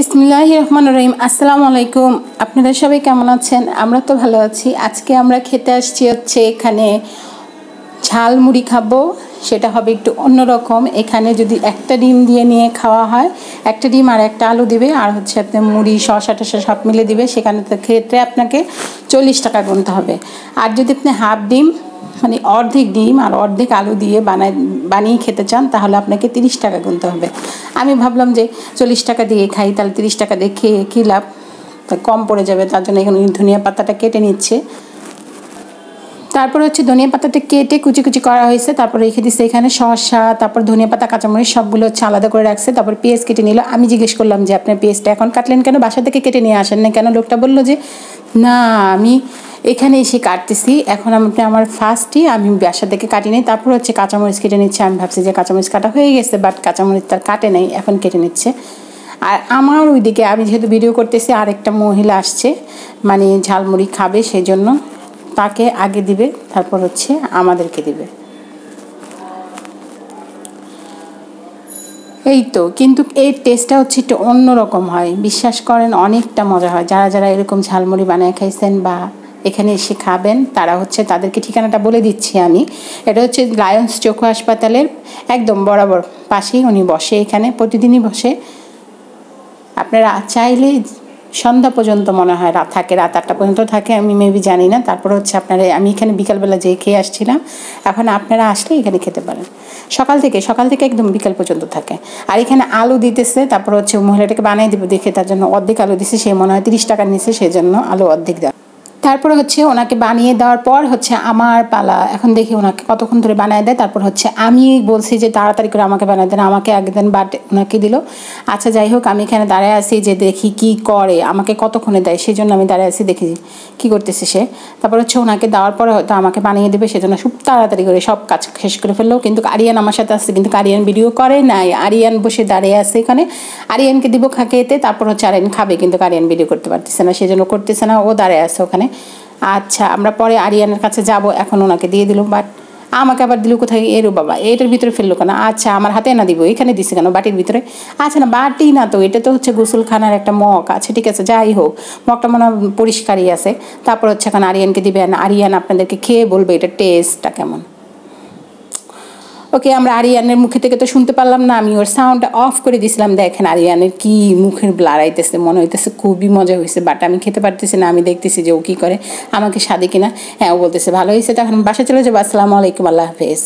বিসমিল্লাহ রহমান রহিম আসসালামু আলাইকুম আপনারা সবাই কেমন আছেন? আমরা তো ভালো আছি। আজকে আমরা খেতে আসছি হচ্ছে এখানে ঝাল মুড়ি খাব। সেটা হবে একটু অন্যরকম। এখানে যদি একটা ডিম দিয়ে নিয়ে খাওয়া হয়, একটা ডিম আর একটা আলু দিবে, আর হচ্ছে আপনি মুড়ি, শসা টসা সব মিলে দিবে, সেখানে তো ক্ষেত্রে আপনাকে চল্লিশ টাকা গুনতে হবে। আর যদি আপনি হাফ ডিম মানে অর্ধেক ডিম আর অর্ধেক আলু দিয়ে বানায়, বানিয়ে খেতে চান, তাহলে আপনাকে তিরিশ টাকা গুনতে হবে। আমি ভাবলাম যে চল্লিশ টাকা দিয়ে খাই, তাহলে তিরিশ টাকা দিয়ে খেয়ে কী লাভ? কম পড়ে যাবে, তার জন্য এখানে ধনিয়া পাতাটা কেটে নিচ্ছে। তারপর হচ্ছে ধনিয়া পাতাটা কেটে কুচি কুচি করা হয়েছে, তারপর রেখে দিচ্ছে এখানে শসা, তারপর ধনিয়া পাতা, কাঁচামরিচ সবগুলো হচ্ছে আলাদা করে রাখছে, তারপর পেঁয়াজ কেটে নিল। আমি জিজ্ঞেস করলাম যে, আপনার পেঁয়াজটা এখন কাটলেন কেন? বাসা থেকে কেটে নিয়ে আসেন না কেন? লোকটা বলল যে, না, আমি এখানে এসে কাটতেছি। এখন আপনি আমার ফার্স্টই আমি বাসা থেকে কাটি নেই। তারপর হচ্ছে কাঁচামরিচ কেটে নিচ্ছে। আমি ভাবছি যে কাঁচামরিচ কাটা হয়ে গেছে বাট কাঁচামরিচ তার কাটে নেই, এখন কেটে নিচ্ছে। আর আমার ওইদিকে আমি যেহেতু ভিডিও করতেছি, আরেকটা মহিলা আসছে মানে ঝালমুড়ি খাবে সেই জন্য তাকে আগে দিবে, তারপর হচ্ছে আমাদেরকে দিবে। এই তো, কিন্তু এই টেস্টটা হচ্ছে একটু অন্যরকম হয়। বিশ্বাস করেন, অনেকটা মজা হয়। যারা যারা এরকম ঝালমুড়ি বানায় খাইছেন বা এখানে এসে খাবেন। তারা হচ্ছে তাদেরকে ঠিকানাটা বলে দিচ্ছি আমি। এটা হচ্ছে লায়ন্স চক্ষু হাসপাতালের একদম বরাবর পাশেই উনি বসে এখানে, প্রতিদিনই বসে। আপনারা চাইলে সন্ধ্যা পর্যন্ত মনে হয় রাত থাকে, রাত আটটা পর্যন্ত থাকে, আমি মেবি জানি না। তারপর হচ্ছে আপনারা, আমি এখানে বিকালবেলা যেয়ে খেয়ে আসছিলাম। এখন আপনারা আসলে এখানে খেতে পারেন। সকাল থেকে সকাল থেকে একদম বিকাল পর্যন্ত থাকে। আর এখানে আলু দিতেছে, তারপর হচ্ছে মহিলাটাকে বানিয়ে দেবো দেখে তার জন্য অর্ধেক আলু দিছে, সে মনে হয় তিরিশ টাকা নিচ্ছে সেই জন্য আলু অর্ধেক দেওয়া। তারপরে হচ্ছে ওনাকে বানিয়ে দেওয়ার পর হচ্ছে আমার পালা, এখন দেখি ওনাকে কতক্ষণ ধরে বানিয়ে দেয়। তারপর হচ্ছে আমি বলছি যে তাড়াতাড়ি করে আমাকে বানিয়ে দেন, আমাকে একদিন বাট ওনাকে দিল। আচ্ছা যাই হোক, আমি এখানে দাঁড়ায় আছি যে দেখি কি করে, আমাকে কতক্ষণে দেয় সেই জন্য আমি দাঁড়ায় আছি, দেখি কি করতেছে সে। তারপর হচ্ছে ওনাকে দেওয়ার পরে হয়তো আমাকে বানিয়ে দেবে, সেজন্য খুব তাড়াতাড়ি করে সব কাজ শেষ করে ফেলল। কিন্তু আরিয়ান আমার সাথে আসছে কিন্তু আরিয়ান ভিডিও করে নাই। আরিয়ান বসে দাঁড়িয়ে আছে এখানে। আরিয়ানকে দিব খাকে এতে, তারপর হচ্ছে আরিয়ান খাবে, কিন্তু আরিয়ান ভিডিও করতে পারতেছে না, সেজন্য করতেছে না, ও দাঁড়িয়ে আছে ওখানে। আচ্ছা আমরা পরে আরিয়ানের কাছে যাব, এখন ওনাকে দিয়ে দিল বাট আমাকে আবার দিল কোথায়? এরও বাবা এটার ভিতরে ফেলল কেন? আচ্ছা আমার হাতে না দিব, এখানে দিছে কেন বাটির ভিতরে? আচ্ছা না, বাটি না তো, এটা তো হচ্ছে গোসলখানার একটা মগ আছে ঠিক আছে, যাই হোক, মগটা মনে হয় পরিষ্কারই আছে, তারপর হচ্ছে এখন আরিয়ানকে দিবেন, আরিয়ান আপনাদেরকে খেয়ে বলবে, এটা টেস্টটা কেমন? ওকে, আমরা আরিয়ানের মুখে থেকে তো শুনতে পারলাম না, আমি ওর সাউন্ডটা অফ করে দিয়েছিলাম দেখেন আরিয়ানের কি মুখের ব্লার আইতেছে, মনে হইতেছে খুবই মজা হয়েছে বাট আমি খেতে পারতেছি না, আমি দেখতেছি যে ও কী করে, আমাকে সাদে কিনা। হ্যাঁ ও বলতেছে, ভালো হয়েছে তখন বাসা চলে যাব, আসসালামু আলাইকুম, আল্লাহ হাফেজ।